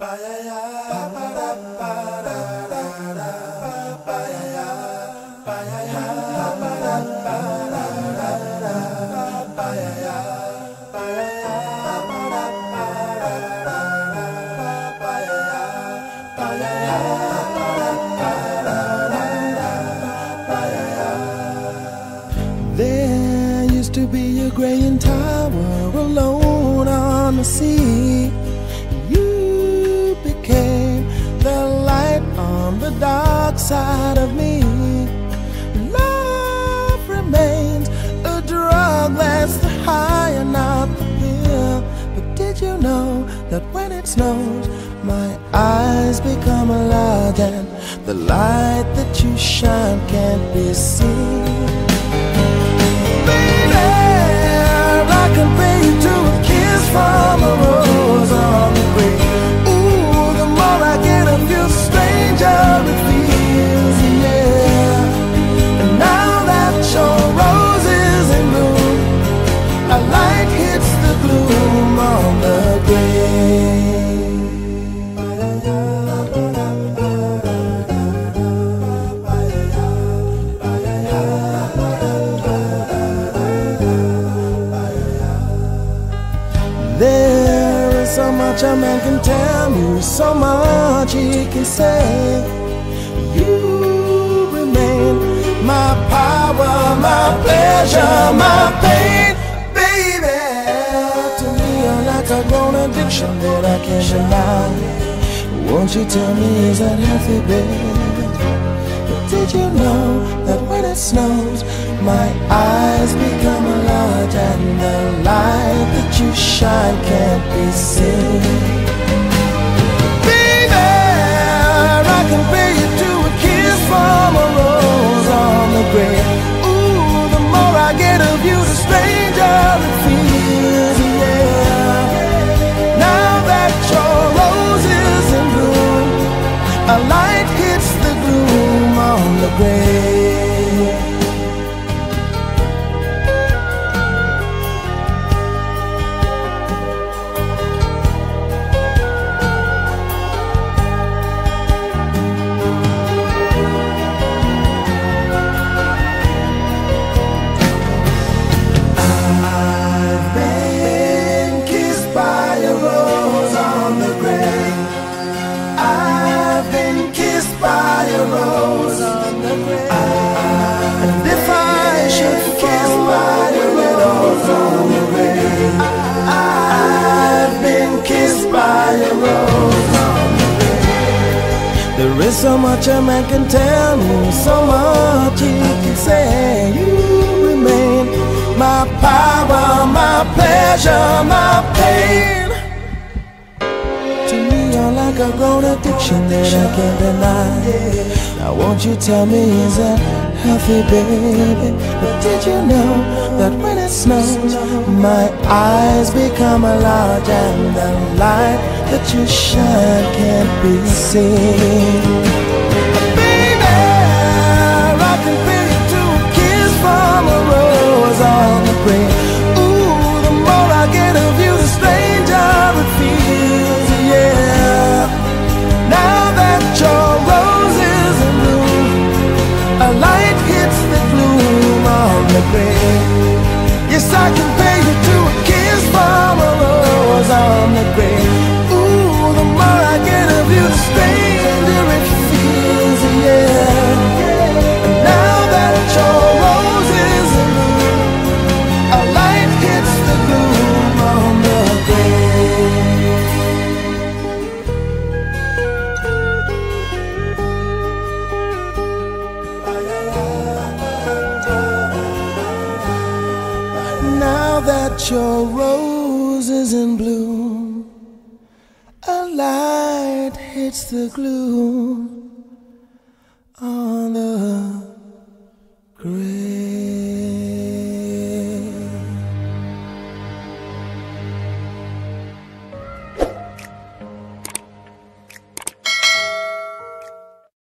There used to be a graying tower alone on the sea. Dark side of me. Love remains a drug that's the high and not the pill. But did you know that when it snows, my eyes become large and the light that you shine can't be seen? There is so much a man can tell you, so much he can say. You remain my power, my pleasure, my pain, baby. To me, you're like a grown addiction that I can't deny. Won't you tell me, is that healthy, baby? But did you know that when it snows, my eyes become large you shine can't be seen? There is so much a man can tell me, so much he can say. You remain my power, my pleasure, my pain. Like a grown addiction that I can't deny. Now, won't you tell me, is that healthy, baby? But did you know that when it snows, my eyes become large and the light that you shine can't be seen? I compare your rose is in bloom. A light hits the gloom on the